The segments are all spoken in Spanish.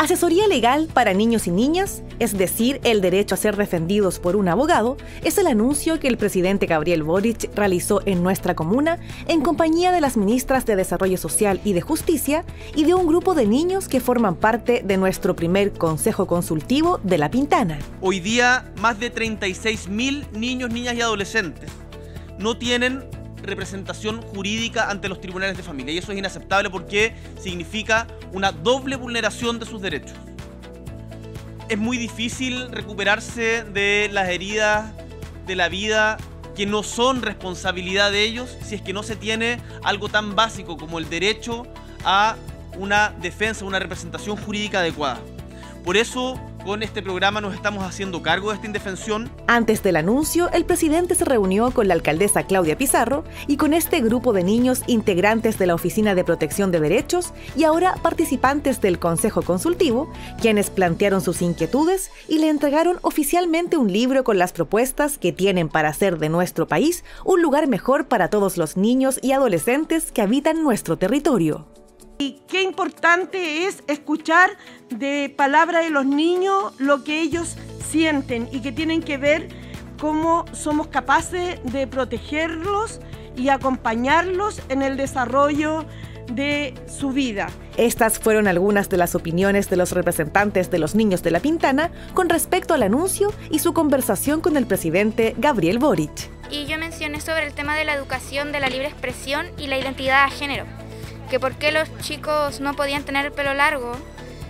Asesoría legal para niños y niñas, es decir, el derecho a ser defendidos por un abogado, es el anuncio que el presidente Gabriel Boric realizó en nuestra comuna en compañía de las ministras de Desarrollo Social y de Justicia y de un grupo de niños que forman parte de nuestro primer Consejo Consultivo de La Pintana. Hoy día, más de 36 mil niños, niñas y adolescentes no tienen representación jurídica ante los tribunales de familia. Y eso es inaceptable porque significa una doble vulneración de sus derechos. Es muy difícil recuperarse de las heridas de la vida que no son responsabilidad de ellos si es que no se tiene algo tan básico como el derecho a una defensa, una representación jurídica adecuada. Por eso con este programa nos estamos haciendo cargo de esta indefensión. Antes del anuncio, el presidente se reunió con la alcaldesa Claudia Pizarro y con este grupo de niños integrantes de la Oficina de Protección de Derechos y ahora participantes del Consejo Consultivo, quienes plantearon sus inquietudes y le entregaron oficialmente un libro con las propuestas que tienen para hacer de nuestro país un lugar mejor para todos los niños y adolescentes que habitan nuestro territorio. Y qué importante es escuchar de palabra de los niños lo que ellos sienten y que tienen que ver cómo somos capaces de protegerlos y acompañarlos en el desarrollo de su vida. Estas fueron algunas de las opiniones de los representantes de los niños de la Pintana con respecto al anuncio y su conversación con el presidente Gabriel Boric. Y yo mencioné sobre el tema de la educación de la libre expresión y la identidad de género que por qué los chicos no podían tener el pelo largo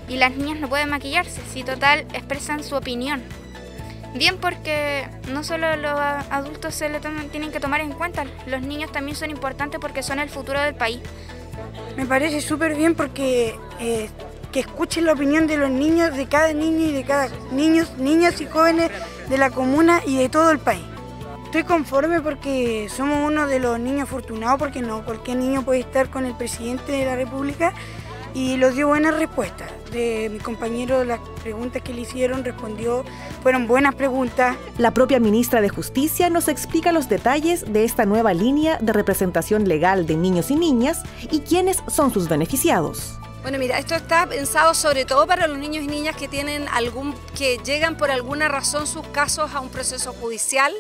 y las niñas no pueden maquillarse, si total expresan su opinión. Bien porque no solo los adultos se le tienen que tomar en cuenta, los niños también son importantes porque son el futuro del país. Me parece súper bien porque eh, que escuchen la opinión de los niños, de cada niño y de cada niños, niñas y jóvenes de la comuna y de todo el país. Estoy conforme porque somos uno de los niños afortunados, porque no cualquier niño puede estar con el presidente de la República y los dio buenas respuestas. De mi compañero, las preguntas que le hicieron respondió, fueron buenas preguntas. La propia ministra de Justicia nos explica los detalles de esta nueva línea de representación legal de niños y niñas y quiénes son sus beneficiados. Bueno, mira, esto está pensado sobre todo para los niños y niñas que tienen algún, que llegan por alguna razón sus casos a un proceso judicial.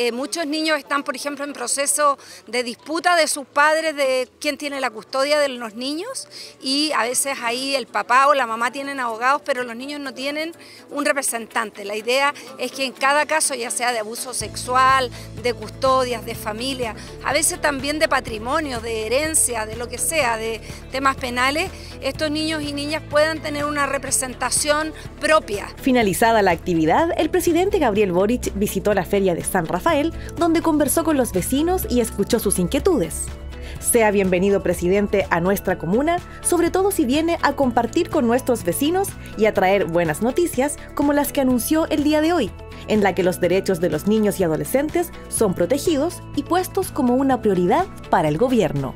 Eh, muchos niños están, por ejemplo, en proceso de disputa de sus padres de quién tiene la custodia de los niños y a veces ahí el papá o la mamá tienen abogados, pero los niños no tienen un representante. La idea es que en cada caso, ya sea de abuso sexual, de custodias, de familia, a veces también de patrimonio, de herencia, de lo que sea, de temas penales, estos niños y niñas puedan tener una representación propia. Finalizada la actividad, el presidente Gabriel Boric visitó la feria de San Rafael, donde conversó con los vecinos y escuchó sus inquietudes. Sea bienvenido presidente a nuestra comuna, sobre todo si viene a compartir con nuestros vecinos y a traer buenas noticias como las que anunció el día de hoy, en la que los derechos de los niños y adolescentes son protegidos y puestos como una prioridad para el gobierno.